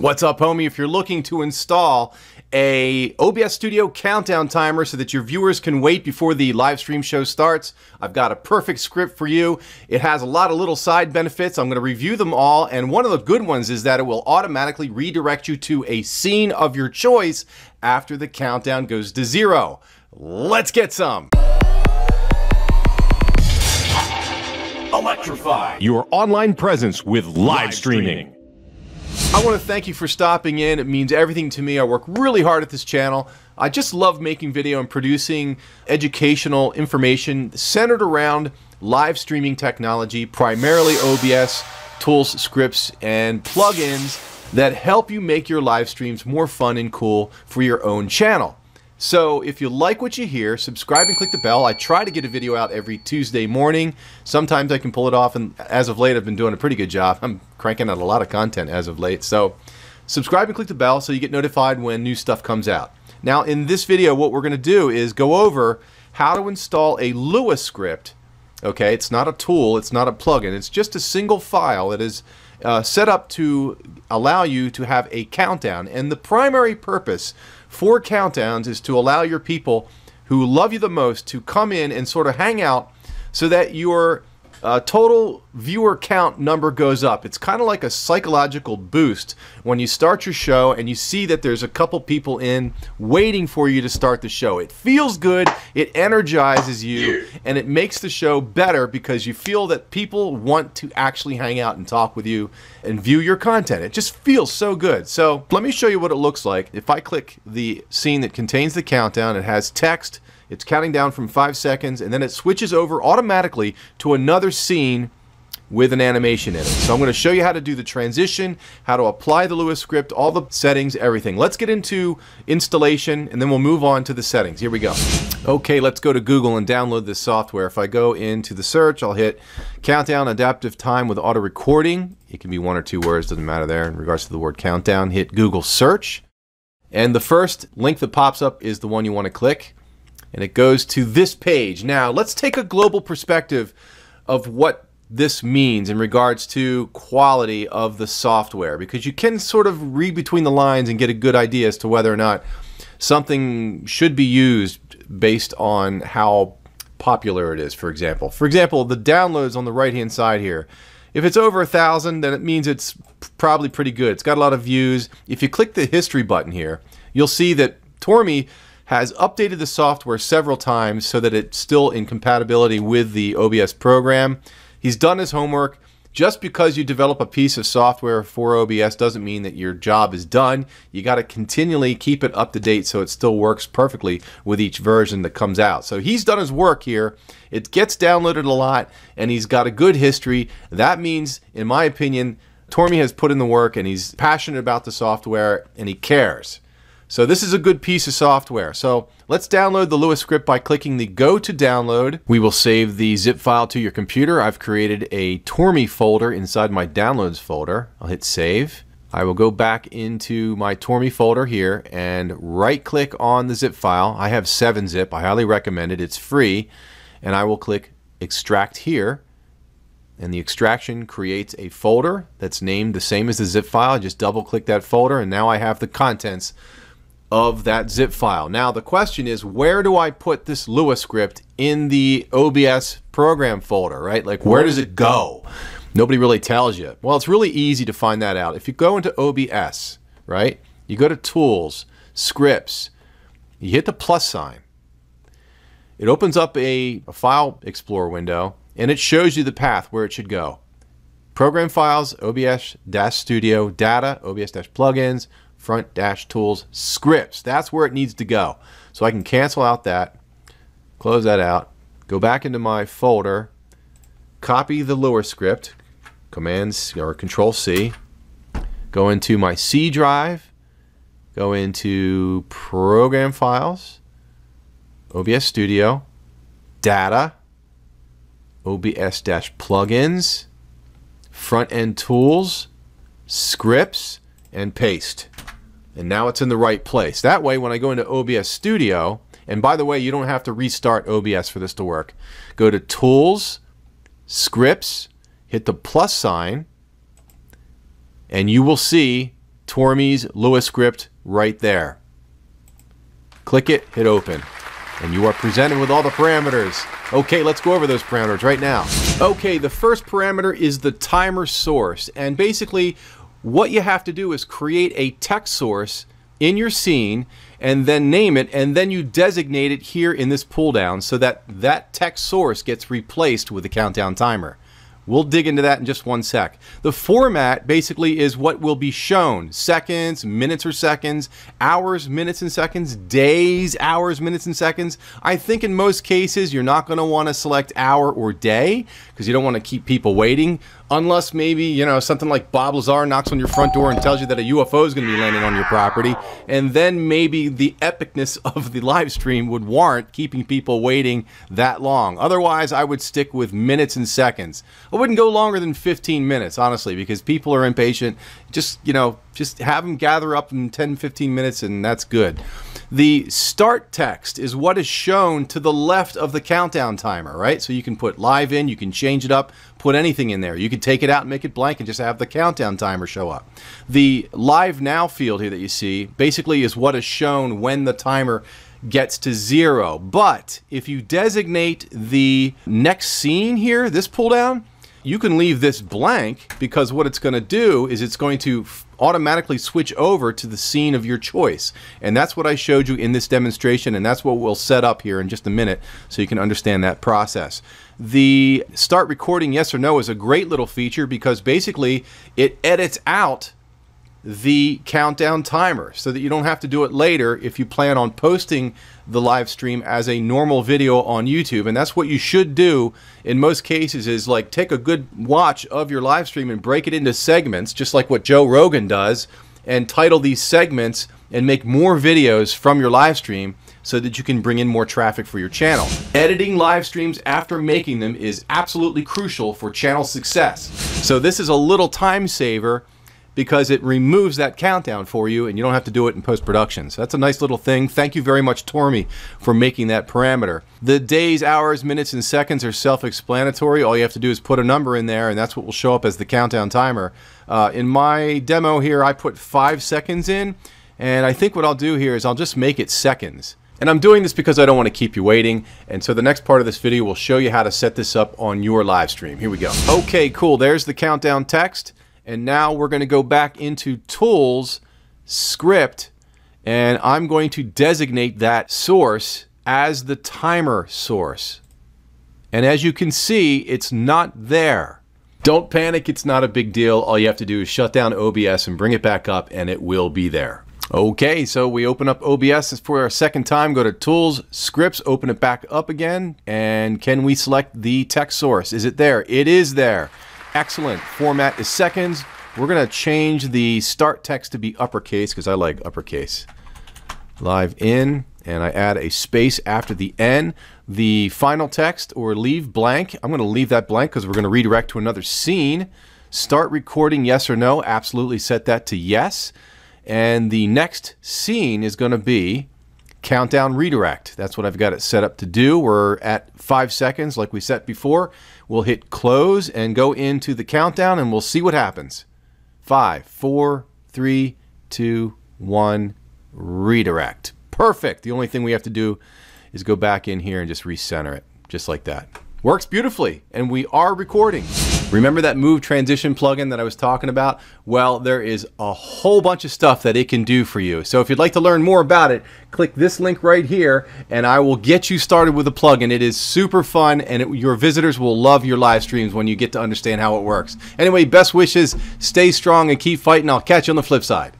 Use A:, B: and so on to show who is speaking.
A: What's up, homie? If you're looking to install a OBS Studio countdown timer so that your viewers can wait before the live stream show starts, I've got a perfect script for you. It has a lot of little side benefits. I'm going to review them all, and one of the good ones is that it will automatically redirect you to a scene of your choice after the countdown goes to zero. Let's get some.
B: Electrify your online presence with live, live streaming. streaming.
A: I want to thank you for stopping in. It means everything to me. I work really hard at this channel. I just love making video and producing educational information centered around live streaming technology, primarily OBS, tools, scripts, and plugins that help you make your live streams more fun and cool for your own channel. So if you like what you hear, subscribe and click the bell. I try to get a video out every Tuesday morning. Sometimes I can pull it off, and as of late, I've been doing a pretty good job. I'm cranking out a lot of content as of late. So subscribe and click the bell so you get notified when new stuff comes out. Now, in this video, what we're going to do is go over how to install a Lua script. Okay, it's not a tool, it's not a plugin, it's just a single file that is uh, set up to allow you to have a countdown. And the primary purpose for countdowns is to allow your people who love you the most to come in and sort of hang out so that your uh, total viewer count number goes up. It's kind of like a psychological boost when you start your show and you see that there's a couple people in waiting for you to start the show. It feels good, it energizes you, and it makes the show better because you feel that people want to actually hang out and talk with you and view your content. It just feels so good. So let me show you what it looks like. If I click the scene that contains the countdown, it has text it's counting down from five seconds, and then it switches over automatically to another scene with an animation in it. So I'm going to show you how to do the transition, how to apply the Lua script, all the settings, everything. Let's get into installation, and then we'll move on to the settings. Here we go. Okay, let's go to Google and download this software. If I go into the search, I'll hit countdown adaptive time with auto recording. It can be one or two words, doesn't matter there in regards to the word countdown. Hit Google search. And the first link that pops up is the one you want to click and it goes to this page. Now, let's take a global perspective of what this means in regards to quality of the software because you can sort of read between the lines and get a good idea as to whether or not something should be used based on how popular it is, for example. For example, the downloads on the right hand side here. If it's over a thousand, then it means it's probably pretty good. It's got a lot of views. If you click the history button here, you'll see that Tormy has updated the software several times so that it's still in compatibility with the OBS program. He's done his homework. Just because you develop a piece of software for OBS doesn't mean that your job is done. You got to continually keep it up to date so it still works perfectly with each version that comes out. So he's done his work here. It gets downloaded a lot and he's got a good history. That means, in my opinion, Tormy has put in the work and he's passionate about the software and he cares. So this is a good piece of software. So let's download the Lua script by clicking the Go to Download. We will save the zip file to your computer. I've created a Tormy folder inside my Downloads folder. I'll hit Save. I will go back into my Tormy folder here and right click on the zip file. I have 7-zip. I highly recommend it. It's free. And I will click Extract here and the extraction creates a folder that's named the same as the zip file. I just double click that folder and now I have the contents of that zip file. Now the question is where do I put this Lua script in the OBS program folder, right? Like where does it go? Nobody really tells you. Well, it's really easy to find that out. If you go into OBS, right? You go to Tools, Scripts, you hit the plus sign. It opens up a, a file explorer window and it shows you the path where it should go. Program files, OBS-Studio, data, OBS-plugins, front dash tools scripts. That's where it needs to go. So I can cancel out that, close that out, go back into my folder, copy the Lua script, Command or Control C, go into my C drive, go into Program Files, OBS Studio, Data, OBS dash plugins, Front End Tools, Scripts, and Paste and now it's in the right place. That way, when I go into OBS Studio, and by the way, you don't have to restart OBS for this to work. Go to Tools, Scripts, hit the plus sign, and you will see Tormy's Lua script right there. Click it, hit open, and you are presented with all the parameters. Okay, let's go over those parameters right now. Okay, the first parameter is the timer source, and basically what you have to do is create a text source in your scene and then name it and then you designate it here in this pull down so that that text source gets replaced with the countdown timer. We'll dig into that in just one sec. The format basically is what will be shown. Seconds, minutes or seconds, hours, minutes and seconds, days, hours, minutes and seconds. I think in most cases you're not going to want to select hour or day because you don't want to keep people waiting unless maybe, you know, something like Bob Lazar knocks on your front door and tells you that a UFO is going to be landing on your property. And then maybe the epicness of the live stream would warrant keeping people waiting that long. Otherwise, I would stick with minutes and seconds. I wouldn't go longer than 15 minutes, honestly, because people are impatient. Just, you know, just have them gather up in 10, 15 minutes and that's good. The start text is what is shown to the left of the countdown timer, right? So you can put live in, you can change it up, put anything in there. You can take it out and make it blank and just have the countdown timer show up. The live now field here that you see basically is what is shown when the timer gets to zero. But if you designate the next scene here, this pull down, you can leave this blank because what it's going to do is it's going to automatically switch over to the scene of your choice. And that's what I showed you in this demonstration and that's what we'll set up here in just a minute so you can understand that process. The start recording yes or no is a great little feature because basically it edits out the countdown timer so that you don't have to do it later if you plan on posting the live stream as a normal video on YouTube and that's what you should do in most cases is like take a good watch of your live stream and break it into segments just like what Joe Rogan does and title these segments and make more videos from your live stream so that you can bring in more traffic for your channel. Editing live streams after making them is absolutely crucial for channel success. So this is a little time saver because it removes that countdown for you and you don't have to do it in post-production. So that's a nice little thing. Thank you very much, Tormy, for making that parameter. The days, hours, minutes, and seconds are self-explanatory. All you have to do is put a number in there and that's what will show up as the countdown timer. Uh, in my demo here, I put five seconds in and I think what I'll do here is I'll just make it seconds. And I'm doing this because I don't want to keep you waiting. And so the next part of this video will show you how to set this up on your live stream. Here we go. Okay, cool. There's the countdown text. And now we're going to go back into Tools, Script, and I'm going to designate that source as the timer source. And as you can see, it's not there. Don't panic, it's not a big deal. All you have to do is shut down OBS and bring it back up and it will be there. Okay, so we open up OBS for a second time, go to Tools, Scripts, open it back up again, and can we select the text source? Is it there? It is there. Excellent. Format is seconds. We're going to change the start text to be uppercase because I like uppercase. Live in, and I add a space after the N. The final text or leave blank, I'm going to leave that blank because we're going to redirect to another scene. Start recording, yes or no. Absolutely set that to yes. And the next scene is going to be countdown redirect. That's what I've got it set up to do. We're at five seconds like we set before. We'll hit close and go into the countdown and we'll see what happens. Five, four, three, two, one, redirect. Perfect. The only thing we have to do is go back in here and just recenter it, just like that. Works beautifully, and we are recording. Remember that Move Transition plugin that I was talking about? Well, there is a whole bunch of stuff that it can do for you. So if you'd like to learn more about it, click this link right here and I will get you started with the plugin. It is super fun and it, your visitors will love your live streams when you get to understand how it works. Anyway, best wishes, stay strong and keep fighting. I'll catch you on the flip side.